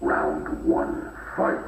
Round one, fight.